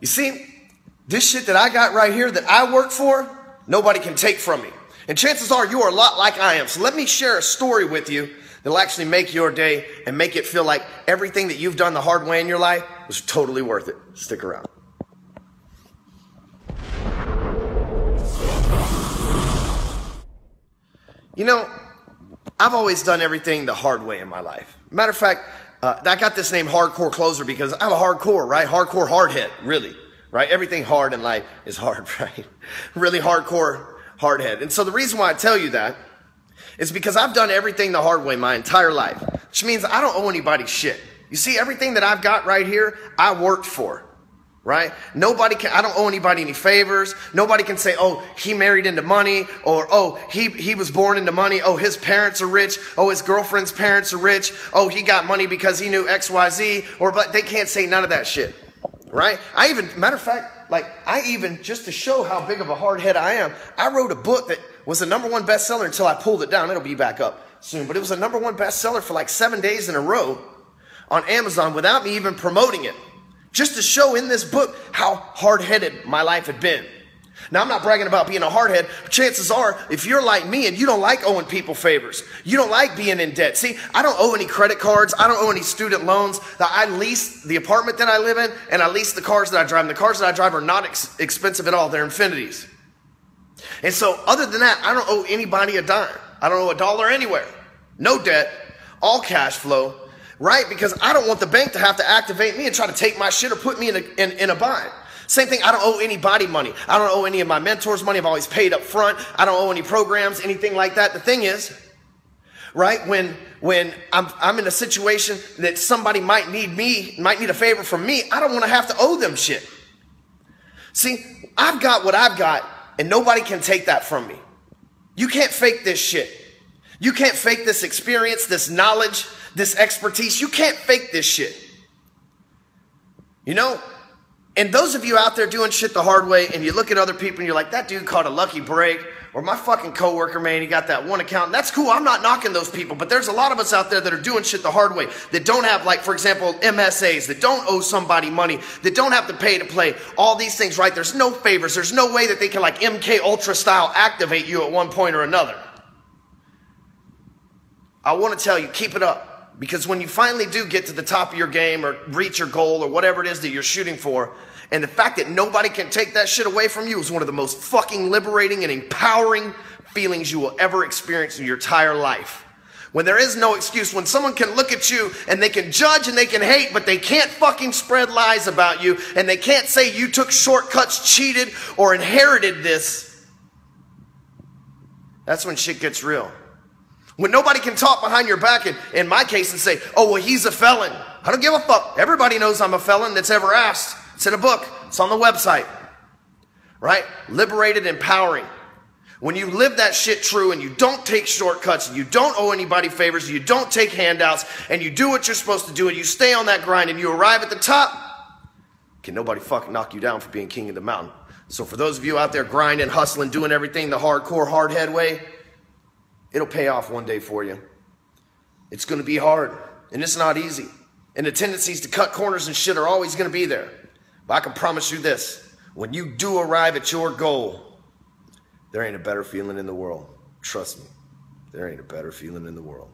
You see, this shit that I got right here that I work for, nobody can take from me. And chances are you are a lot like I am. So let me share a story with you that'll actually make your day and make it feel like everything that you've done the hard way in your life was totally worth it. Stick around. You know, I've always done everything the hard way in my life. Matter of fact, uh, I got this name hardcore closer because I'm a hardcore, right? Hardcore hardhead, really, right? Everything hard in life is hard, right? really hardcore hard hardhead. And so the reason why I tell you that is because I've done everything the hard way my entire life, which means I don't owe anybody shit. You see, everything that I've got right here, I worked for right? Nobody can, I don't owe anybody any favors. Nobody can say, oh, he married into money, or oh, he, he was born into money. Oh, his parents are rich. Oh, his girlfriend's parents are rich. Oh, he got money because he knew XYZ, or, but they can't say none of that shit, right? I even, matter of fact, like, I even, just to show how big of a hard head I am, I wrote a book that was the number one bestseller until I pulled it down. It'll be back up soon, but it was a number one bestseller for like seven days in a row on Amazon without me even promoting it just to show in this book how hard headed my life had been. Now, I'm not bragging about being a hardhead, chances are, if you're like me and you don't like owing people favors, you don't like being in debt. See, I don't owe any credit cards, I don't owe any student loans. I lease the apartment that I live in, and I lease the cars that I drive. And the cars that I drive are not ex- expensive at all, they're Infinitis. And so, other than that, I don't owe anybody a dime. I don't owe a dollar anywhere. No debt, all cash flow, right? Because I don't want the bank to have to activate me and try to take my shit or put me in a, in, in a bind. Same thing, I don't owe anybody money. I don't owe any of my mentors money. I've always paid up front. I don't owe any programs, anything like that. The thing is, right, when when I'm, I'm in a situation that somebody might need me, might need a favor from me, I don't want to have to owe them shit. See, I've got what I've got, and nobody can take that from me. You can't fake this shit. You can't fake this experience, this knowledge, this expertise. You can't fake this shit. You know? And those of you out there doing shit the hard way and you look at other people and you're like, that dude caught a lucky break, or my fucking coworker, man, he got that one account. That's cool. I'm not knocking those people, but there's a lot of us out there that are doing shit the hard way, that don't have, like, for example, MSAs, that don't owe somebody money, that don't have to pay to play, all these things, right? There's no favors. There's no way that they can, like, MK Ultra style activate you at one point or another. I want to tell you, keep it up. Because when you finally do get to the top of your game or reach your goal or whatever it is that you're shooting for, and the fact that nobody can take that shit away from you is one of the most fucking liberating and empowering feelings you will ever experience in your entire life. When there is no excuse, when someone can look at you and they can judge and they can hate, but they can't fucking spread lies about you and they can't say you took shortcuts, cheated, or inherited this, that's when shit gets real. When nobody can talk behind your back, and in my case, and say, oh, well, he's a felon. I don't give a fuck. Everybody knows I'm a felon that's ever asked. It's in a book, it's on the website. Right? Liberated, empowering. When you live that shit true and you don't take shortcuts and you don't owe anybody favors, and you don't take handouts, and you do what you're supposed to do, and you stay on that grind and you arrive at the top, can nobody fucking knock you down for being king of the mountain. So for those of you out there grinding, hustling, doing everything the hardcore, hard head way, It'll pay off one day for you. It's going to be hard, and it's not easy. And the tendencies to cut corners and shit are always going to be there. But I can promise you this when you do arrive at your goal, there ain't a better feeling in the world. Trust me, there ain't a better feeling in the world.